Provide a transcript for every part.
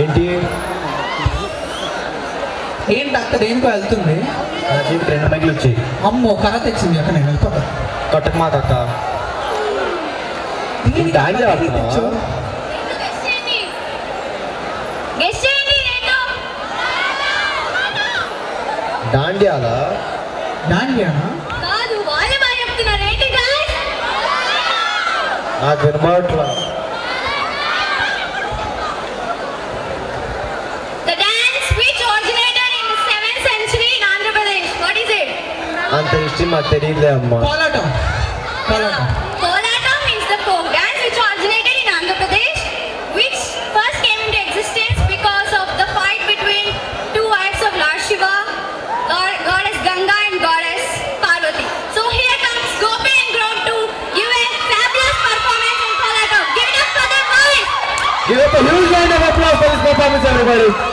ఏంటి? ఏంటి అక్క దేనికో వెళ్తుంది. నా చేతికి రెండు మైకులు వచ్చాయి. అమ్మో కర్ర తెచ్చింది అక్క నేను వెళ్ళిపోతా కొట్టక మాట అక్క దీనికి కర్ర? తెచ్చు. దాండియాలా? నాకు వినబడట్లా Questi materiali a mano. Polato. Polato. Polato means the folk dance which originated in Andhra Pradesh, which first came into existence because of the fight between two wives of Lord Shiva, God, goddess Ganga and goddess Parvati. So here comes Gopi and Grom to give a fabulous performance in Polato. Give it up for the boys! Give up a huge round of applause for this performance, everybody.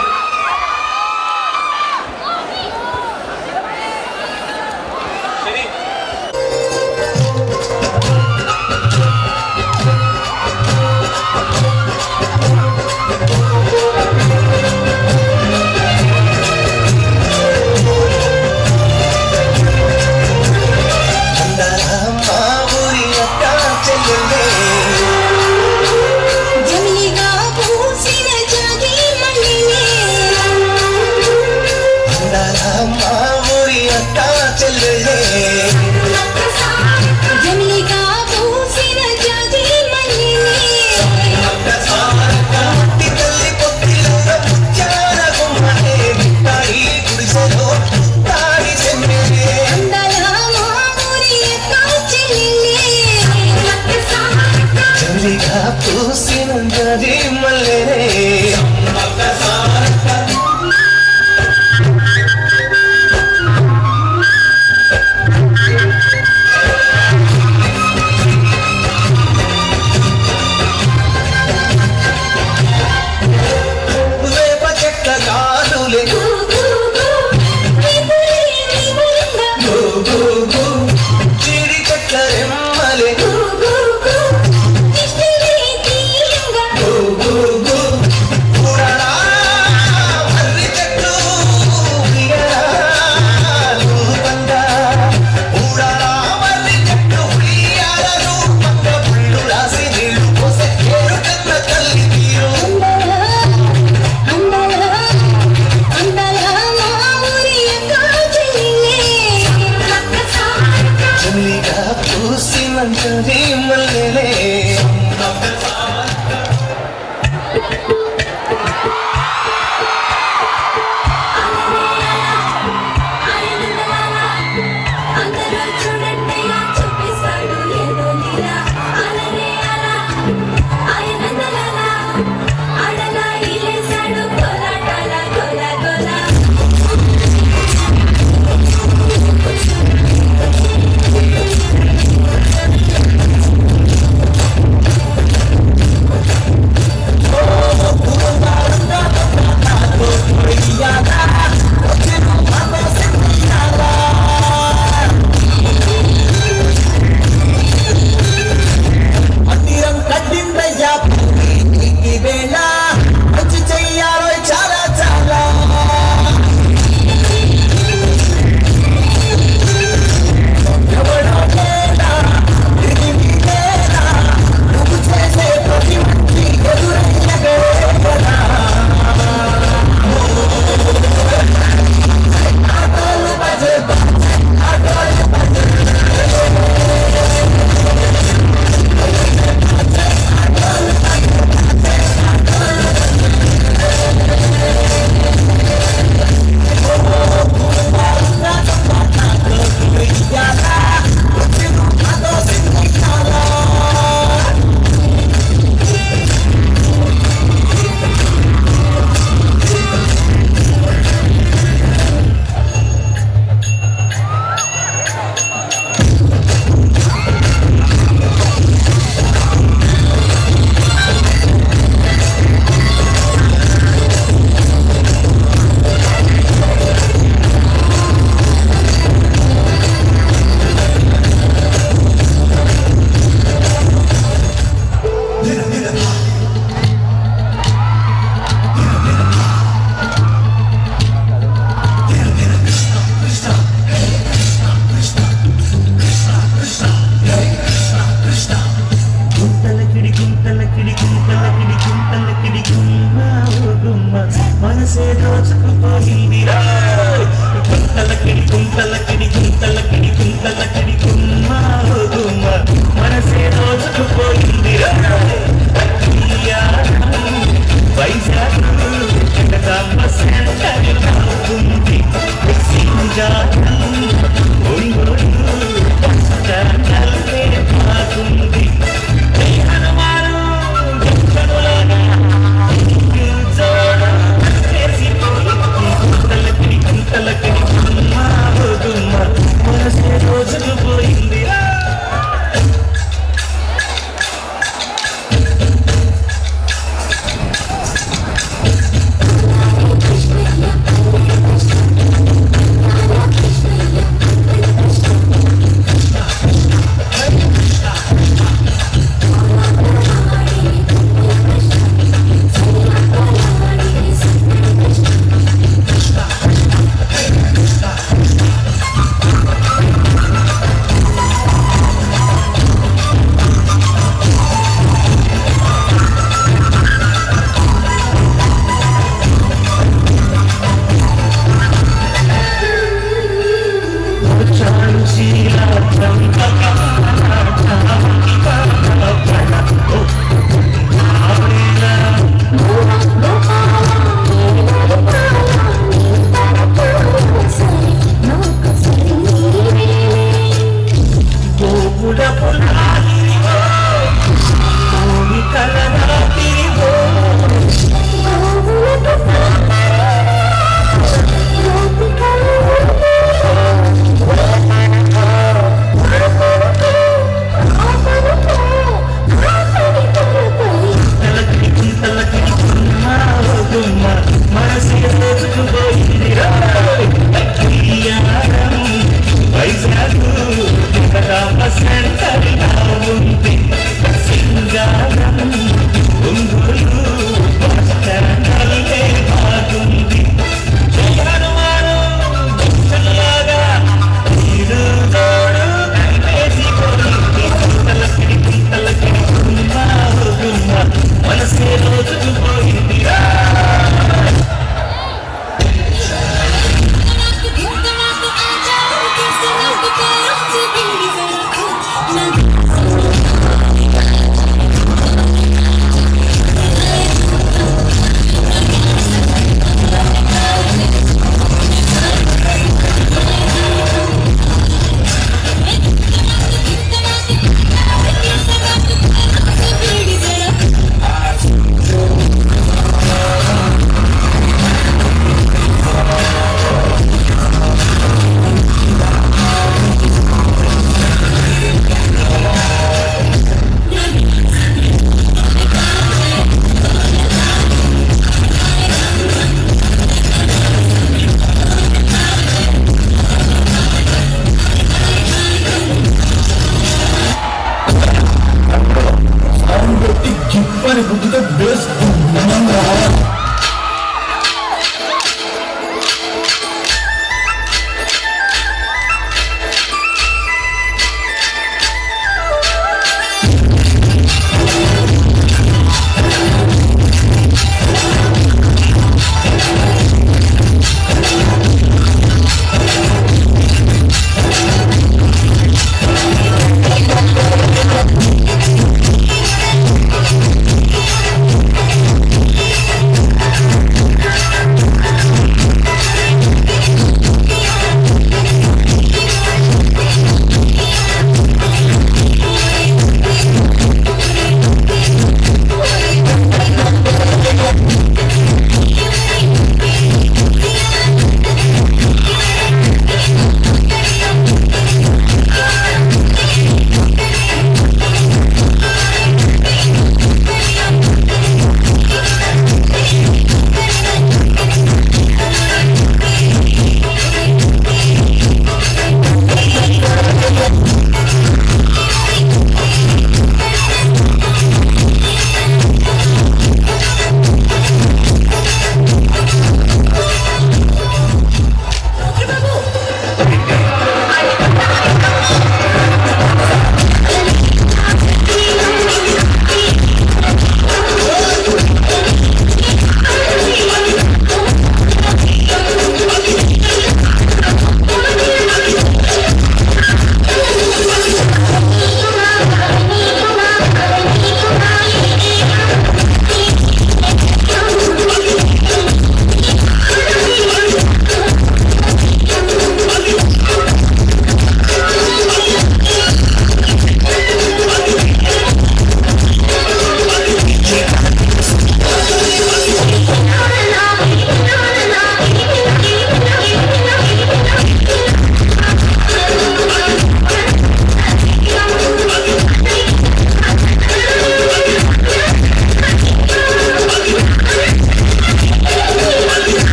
దోచుకున్న మనసే దోచుకుపోయింది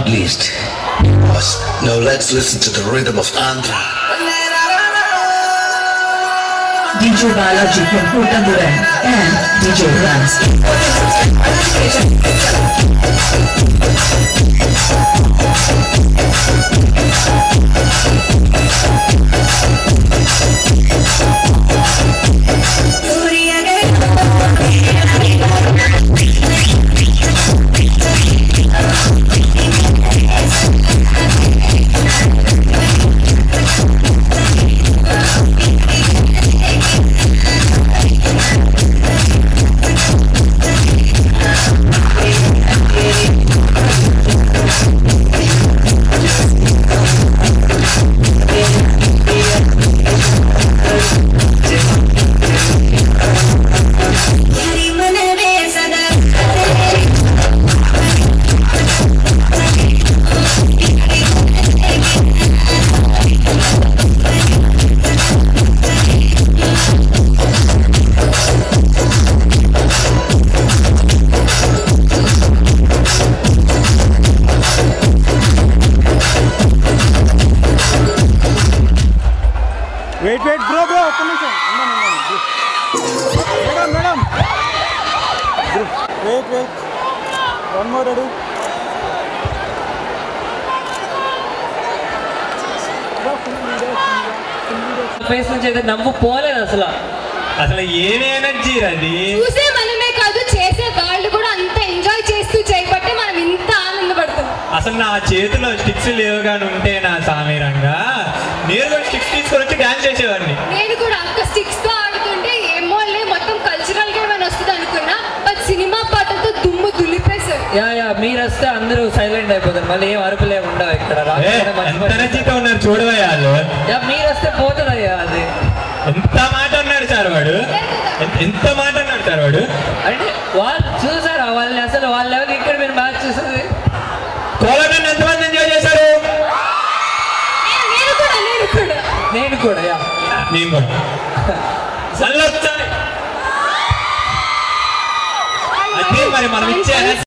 not least. Now let's listen to the rhythm of Andhra. DJ Balaji from Kutanduran and DJ Rams. Face నుంచి అయితే నవ్వు పోలేదు అసలు. అసలు ఏమి ఎనర్జీ అది? చూసే మనమే కాదు చేసే వాళ్ళు కూడా అంత ఎంజాయ్ చేస్తూ చేయబట్టి మనం ఇంత ఆనందపడుతున్నాం అసలు నా చేతిలో స్టిక్స్ లేవు కానీ ఉంటే నా సామీరంగా. నేను కూడా స్టిక్స్ తీసుకొని వచ్చి డాన్స్ చేసేవాడిని. నేను కూడా అక్క స్టిక్స్తో మీరు వస్తే అందరూ సైలెంట్ అయిపోతారు. మళ్ళీ ఏం అరుపులే ఉండవు ఇక్కడ. ఉన్నారు చూడవయ్యా వాళ్ళు? యా మీరు వస్తే పోతుంది అయ్యా అది. ఎంత మాట అన్నాడు సార్ వాడు? ఎంత- మాట అన్నాడు సార్ వాడు? అంటే వాళ్ళు చూసారా? వాళ్ళని అసలు వాళ్ళు ఎవరు ఇక్కడ మీరు మ్యాచ్ చూసేది? కోలాటం ఎంతమంది ఎంజాయ్ చేశారు? నేను- కూడా నేను కూడా. మళ్ళీ మరి మనం ఇచ్చే